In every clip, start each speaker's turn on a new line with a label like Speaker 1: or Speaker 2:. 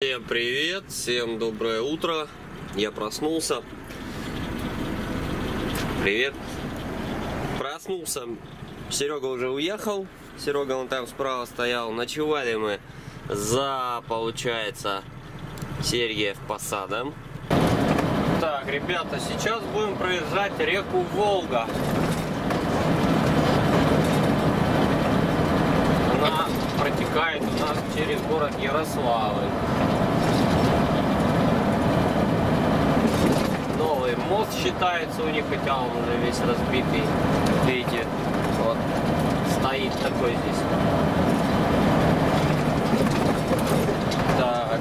Speaker 1: Всем привет, всем доброе утро. Я проснулся. Привет. Проснулся. Серега уже уехал. Серега он там справа стоял. Ночевали мы за, получается, Сергиев Посадом. Так, ребята, сейчас будем проезжать реку Волга. Она протекает у нас через город Ярославль. Новый мост считается у них, хотя он уже весь разбитый. Видите, вот стоит такой здесь. Так.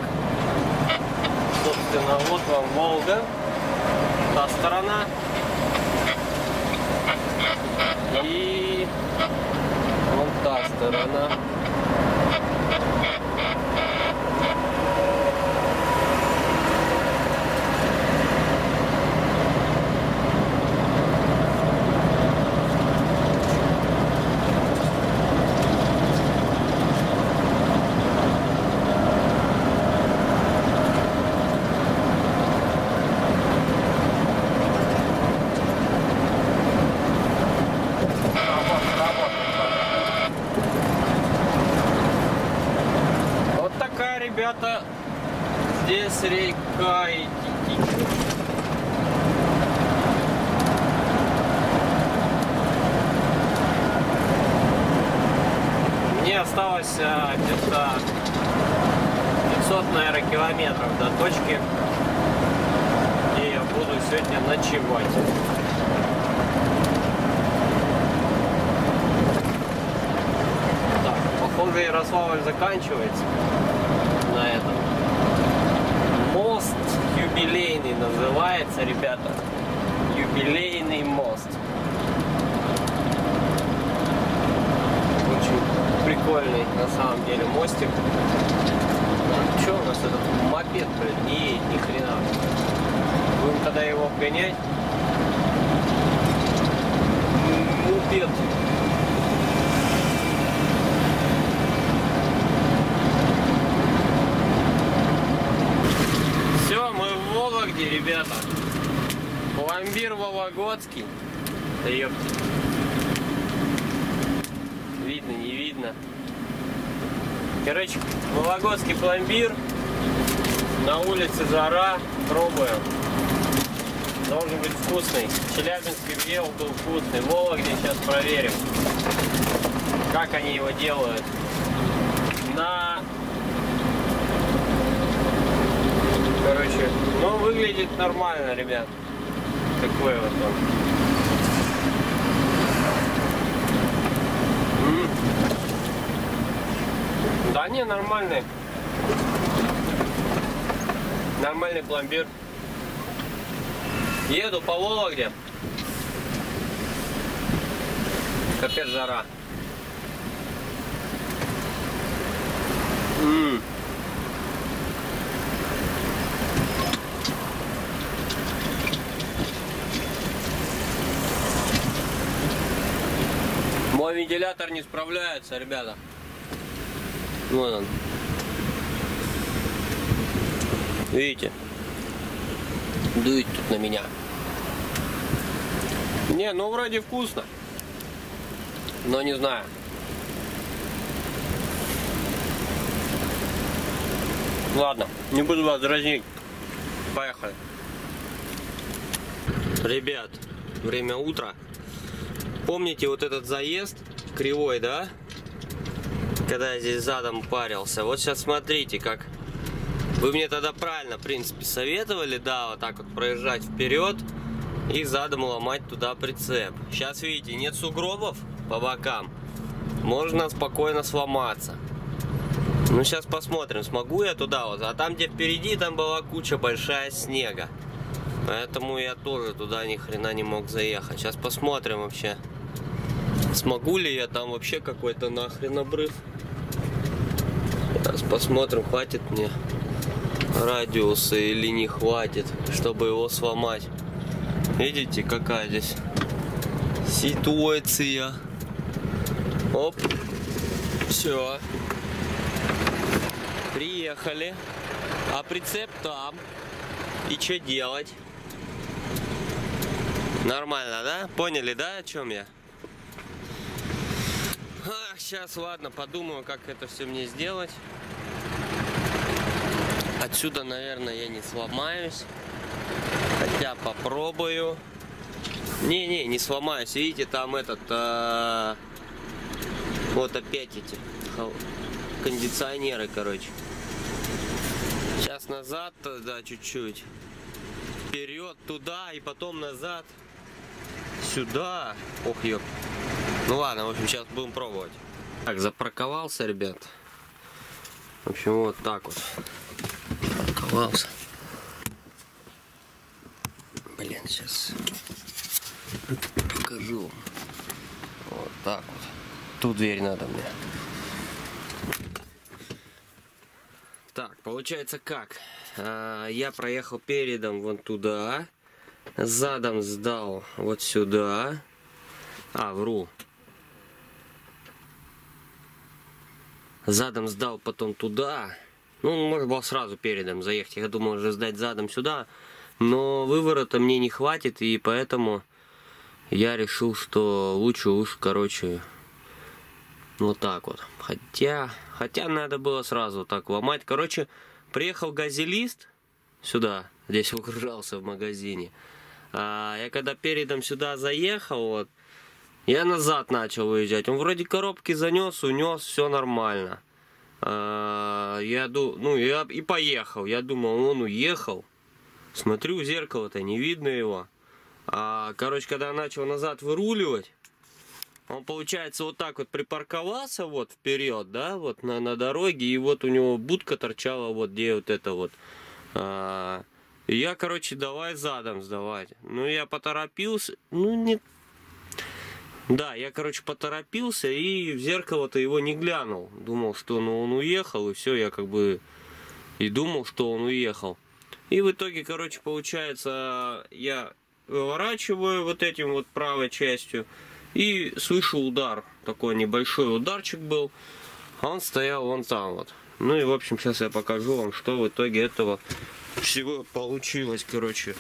Speaker 1: Собственно, вот вам Волга. Та сторона. И вон та сторона. Вот такая, ребята, здесь река и. Мне осталось а, где-то 500, наверное, километров до точки, где я буду сегодня ночевать. Так, похоже, Ярославль заканчивается на этом. Юбилейный называется, ребята. Юбилейный мост. Очень прикольный на самом деле мостик. Что у нас этот мопед, блин, не едет ни хрена. Будем тогда его обгонять. Мопед. Все, мы Вологде, ребята. Пломбир Вологодский. Да ёпти. Видно, не видно. Короче, Вологодский пломбир. На улице жара. Пробуем. Должен быть вкусный. В Челябинске ел, был вкусный. Вологде сейчас проверим, как они его делают. На Короче, ну выглядит нормально, ребят. Такой вот он. Да не, нормальный. Нормальный пломбир. Еду по Вологде. Капец жара. М. Мой вентилятор не справляется, ребята. Вот он. Видите? Дует тут на меня. Не, ну вроде вкусно. Но не знаю. Ладно, не буду вас дразнить. Поехали. Ребят, время утра. Помните вот этот заезд кривой, да? Когда я здесь задом парился. Вот сейчас смотрите, как... Вы мне тогда правильно, в принципе, советовали, да, вот так вот проезжать вперед и задом ломать туда прицеп. Сейчас, видите, нет сугробов по бокам. Можно спокойно сломаться. Ну, сейчас посмотрим, смогу я туда вот. А там, где впереди, там была куча большая снега. Поэтому я тоже туда ни хрена не мог заехать. Сейчас посмотрим вообще. Смогу ли я там вообще какой-то нахрен обрыв? Сейчас посмотрим, хватит мне радиуса или не хватит, чтобы его сломать. Видите, какая здесь ситуация. Оп. Все. Приехали. а прицеп там. И что делать? Нормально, да? Поняли, да, о чем я? Ах, сейчас, ладно, подумаю, как это все мне сделать. Отсюда, наверное, я не сломаюсь. Хотя попробую. Не-не, не сломаюсь. Видите, там этот... А... Вот опять эти кондиционеры, короче. Сейчас назад, да, чуть-чуть. Вперед, туда и потом назад. Сюда. Ох, ёп. Ну ладно, в общем, сейчас будем пробовать. Так, запарковался, ребят. В общем, вот так вот. Парковался. Блин, сейчас покажу. Вот так вот. Тут дверь надо мне. Так, получается как? А, я проехал передом вон туда. Задом сдал вот сюда. А, вру. Задом сдал потом туда. Ну, можно было сразу передом заехать. Я думал уже сдать задом сюда. Но выворота мне не хватит, и поэтому я решил, что лучше уж, короче, вот так вот. Хотя, хотя надо было сразу так ломать. Короче, приехал газелист сюда, здесь выгружался в магазине. А я когда передом сюда заехал, вот, я назад начал выезжать. Он вроде коробки занес, унес, все нормально. А, я ду, ну я и поехал. Я думал, он уехал. Смотрю в зеркало-то, не видно его. А, короче, когда я начал назад выруливать, он, получается, вот так вот припарковался вот вперед, да, вот на, на дороге, и вот у него будка торчала вот где вот это вот. А, и я, короче, давай задом сдавать. Ну, я поторопился, ну, не... Да, я, короче, поторопился и в зеркало-то его не глянул. Думал, что ну, он уехал, и все, я как бы и думал, что он уехал. И в итоге, короче, получается, я выворачиваю вот этим вот правой частью, и слышу удар. Такой небольшой ударчик был. Он стоял вон там вот. Ну и в общем сейчас я покажу вам, что в итоге этого всего получилось. Короче,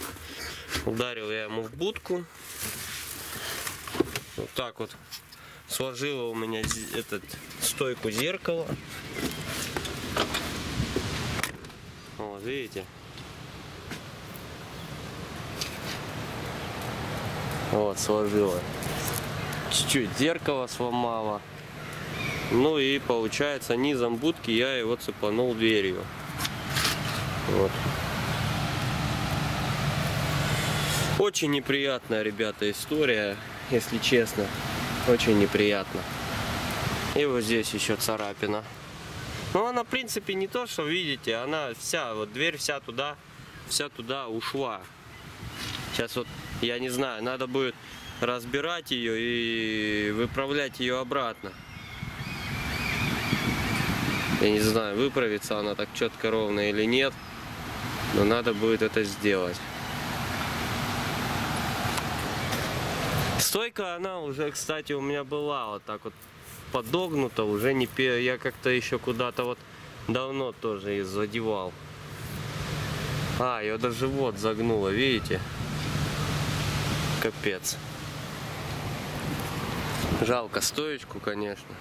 Speaker 1: ударил я ему в будку. Так вот. Сложила у меня этот стойку зеркала. Вот, видите? Вот, сложила чуть-чуть зеркало сломала. Ну и получается низом будки я его цепанул дверью. Вот. Очень неприятная, ребята, история, если честно. Очень неприятно. И вот здесь еще царапина. Ну, она, в принципе, не то, что видите, она вся, вот дверь вся туда, вся туда ушла. Сейчас вот, я не знаю, надо будет разбирать ее и выправлять ее обратно. Я не знаю, выправится она так четко ровно или нет, но надо будет это сделать. Стойка, она уже, кстати, у меня была вот так вот подогнута, уже не я как-то еще куда-то вот давно тоже ее задевал. А, ее даже вот загнуло, видите? Капец. Жалко стоечку, конечно.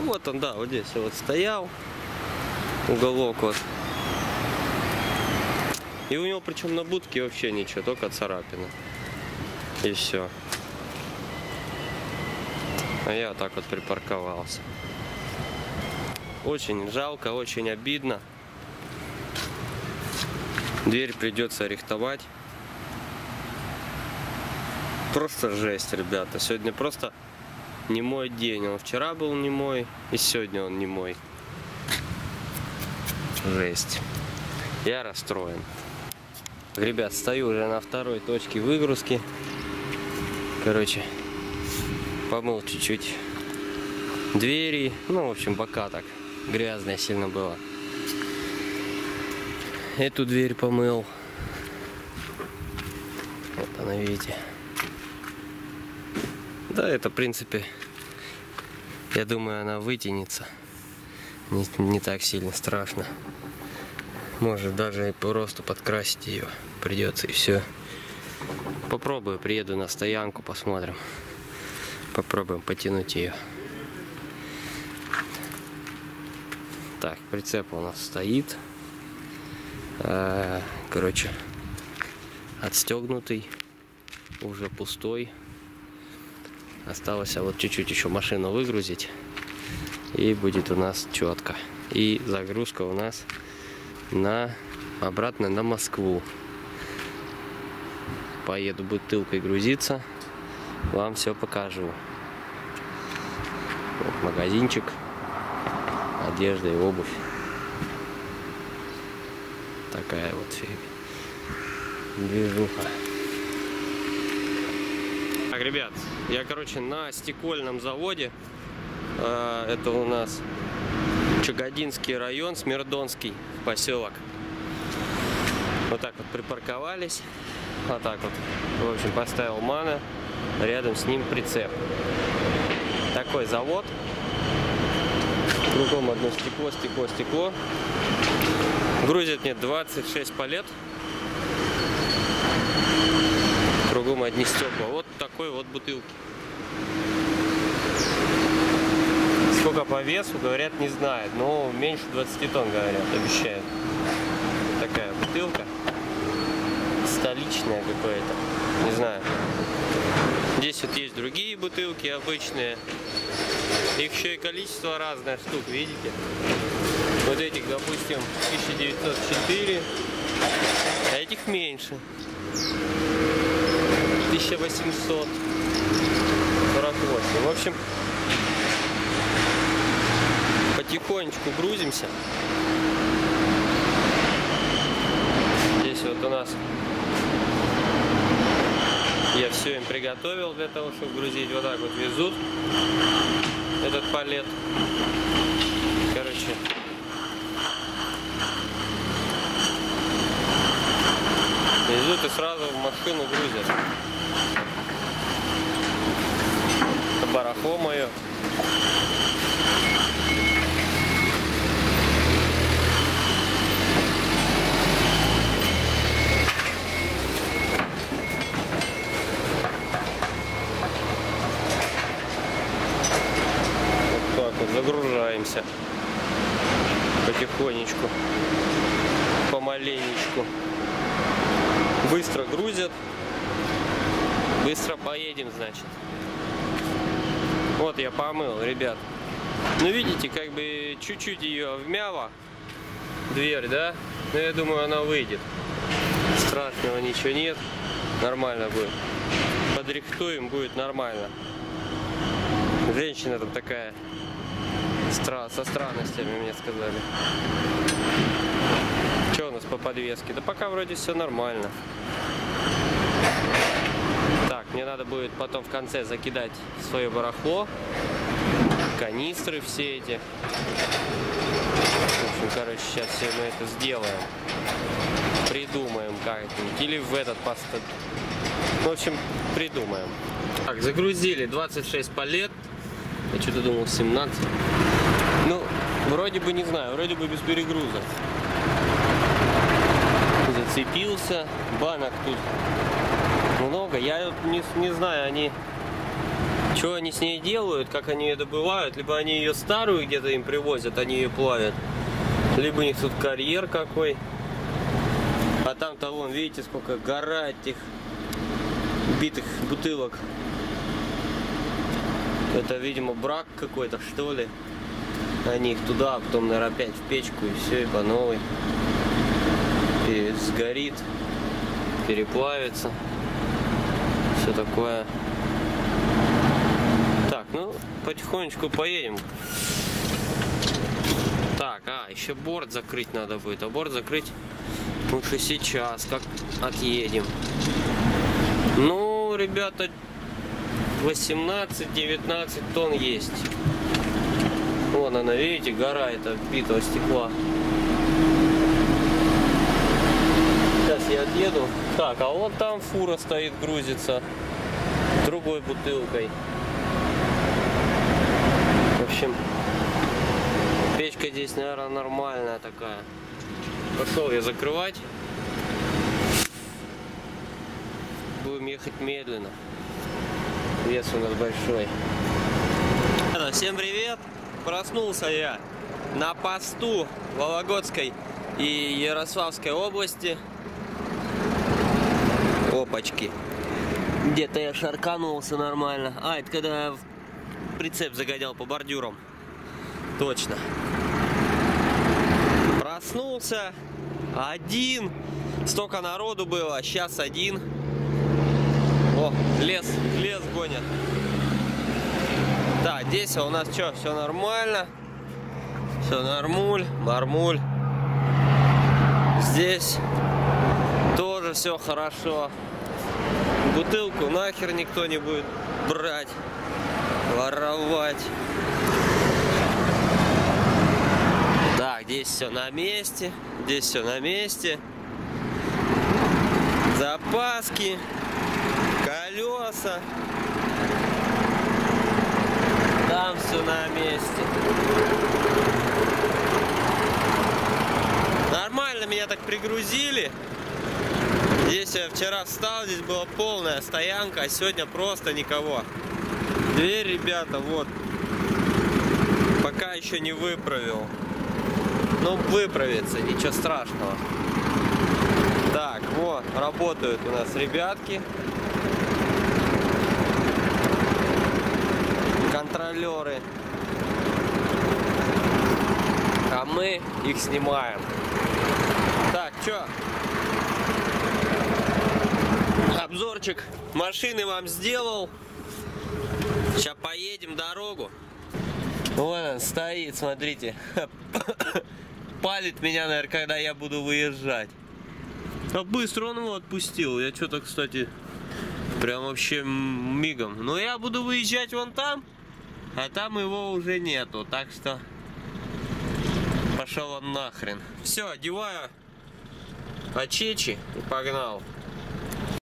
Speaker 1: Вот он, да, вот здесь вот стоял. Уголок вот. И у него причем на будке вообще ничего, только царапина. И все. А я так вот припарковался. Очень жалко, очень обидно. Дверь придется рихтовать. Просто жесть, ребята. Сегодня просто не мой день. Он вчера был не мой, и сегодня он не мой. Жесть. Я расстроен. Ребят, стою уже на второй точке выгрузки. Короче, помыл чуть-чуть двери. Ну, в общем, бока так. Грязная сильно было. Эту дверь помыл. Вот она, видите. Да, это, в принципе, я думаю, она вытянется. Не, не так сильно страшно. Может даже просто подкрасить ее придется и все. Попробую, приеду на стоянку, посмотрим. Попробуем потянуть ее. Так, прицеп у нас стоит. А, короче, отстегнутый, уже пустой. Осталось а вот чуть-чуть еще машину выгрузить. И будет у нас четко. И загрузка у нас на обратно на Москву. Поеду бутылкой грузиться. Вам все покажу. Магазинчик. Одежда и обувь. Такая вот. Движуха. Так, ребят, я, короче, на стекольном заводе. А, это у нас Чагодинский район, Смирдонский поселок. Вот так вот припарковались. Вот так вот. В общем, поставил мана. Рядом с ним прицеп. Такой завод. Кругом одно стекло, стекло, стекло. Грузит мне 26 палет. Кругом одни стекла. Вот такой вот бутылки. Сколько по весу, говорят, не знают. Но меньше 20 тонн, говорят, обещают. Такая бутылка. Столичная какая-то. Не знаю. Здесь вот есть другие бутылки обычные. Их еще и количество разное штук, видите? Вот этих, допустим, 1904, а этих меньше. 1848. В общем, потихонечку грузимся. Здесь вот у нас я все им приготовил для того, чтобы грузить. Вот так вот везут этот палет. Короче, везут и сразу в машину грузят. Барахло мое. Быстро грузят, быстро поедем, значит. Вот я помыл, ребят. Ну видите, как бы чуть-чуть ее вмяло, дверь, да? Но я думаю, она выйдет. Страшного ничего нет, нормально будет. Подрихтуем, будет нормально. Женщина там такая со странностями мне сказали. По подвеске? Да пока вроде все нормально. Так, мне надо будет потом в конце закидать свое барахло. Канистры все эти. В общем, короче, сейчас все мы это сделаем. Придумаем как-нибудь. Или в этот поставить. В общем, придумаем. Так, загрузили 26 палет. Я что-то думал 17. Ну, вроде бы не знаю, вроде бы без перегруза. Зацепился, банок тут много. Я не, не знаю, они что они с ней делают, как они ее добывают. Либо они ее старую где-то им привозят, они ее плавят. Либо у них тут карьер какой. А там-то вон, видите, сколько гора этих битых бутылок. Это, видимо, брак какой-то, что ли они их туда, а потом, наверное, опять в печку и все, и по новой. Сгорит, переплавится. Все такое. Так, ну, потихонечку поедем. Так, а, еще борт закрыть надо будет. А борт закрыть лучше сейчас, как отъедем. Ну, ребята, 18-19 тонн есть. Вон она, видите, гора это битого стекла. Я отъеду. Так, а вот там фура стоит, грузится другой бутылкой. В общем, печка здесь, наверное, нормальная такая. Пошел я закрывать. Будем ехать медленно. Вес у нас большой. Всем привет! Проснулся я на посту Вологодской и Ярославской области. Опачки. Где-то я шарканулся нормально. А, это когда прицеп загонял по бордюрам. Точно. Проснулся. Один. Столько народу было. Сейчас один. О, лес, лес гонят. Так, здесь у нас что, все нормально. Все нормуль, мармуль. Здесь тоже все хорошо. Бутылку нахер никто не будет брать, воровать. Так, здесь все на месте, здесь все на месте. Запаски, колеса. Там все на месте. Нормально меня так пригрузили. Здесь я вчера встал, здесь была полная стоянка, а сегодня просто никого. Дверь, ребята, вот. Пока еще не выправил. Ну, выправится, ничего страшного. Так, вот, работают у нас ребятки. Контролеры. А мы их снимаем. Так, что? Обзорчик машины вам сделал. Сейчас поедем дорогу. Вон он стоит, смотрите. Палит меня, наверное, когда я буду выезжать. А быстро он его отпустил. Я что-то, кстати, прям вообще мигом. Но я буду выезжать вон там, а там его уже нету. Так что пошел он нахрен. Все, одеваю очечи и погнал.